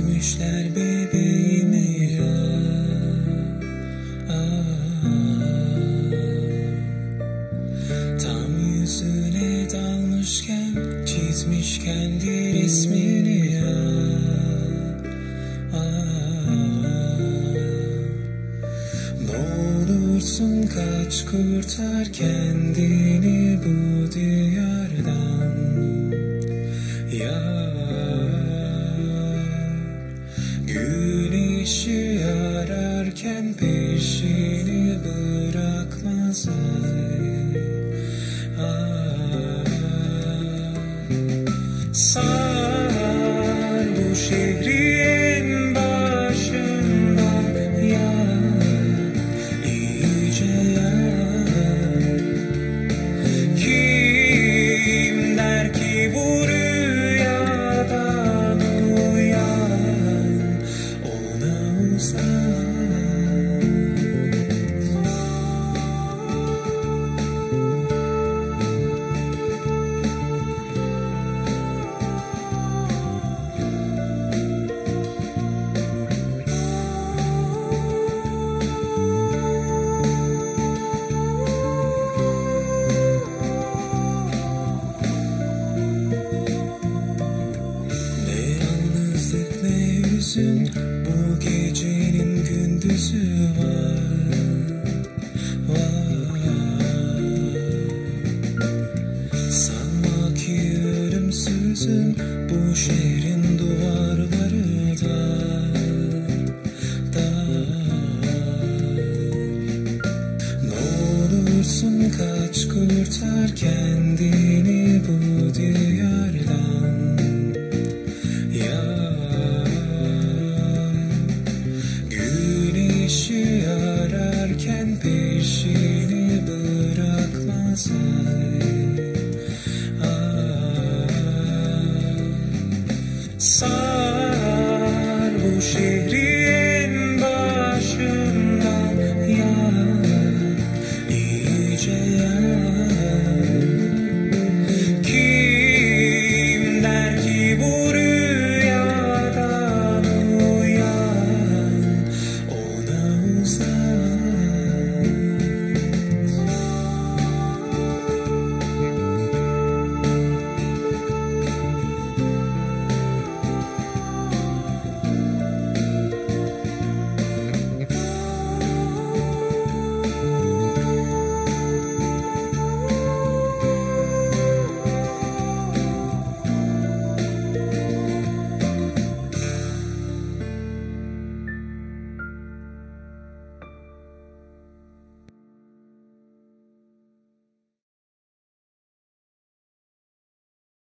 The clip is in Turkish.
Ezmişler bebeğimi ya. Ah. Tam yüzüne dalmışken Çizmiş kendi resmini ya. Ah, kaç kurtar kendini bu diyardan. Sar bu şehri en başından iyice yar. Kim der ki bu rüyadan uyan ona uzan ne hüzün bu gecenin gündüzü var. Var Sanma ki ölümsüzüm bu şehrin duvarları dar Dar Ne olursun kaç kurtar kendini bu diyardan sun.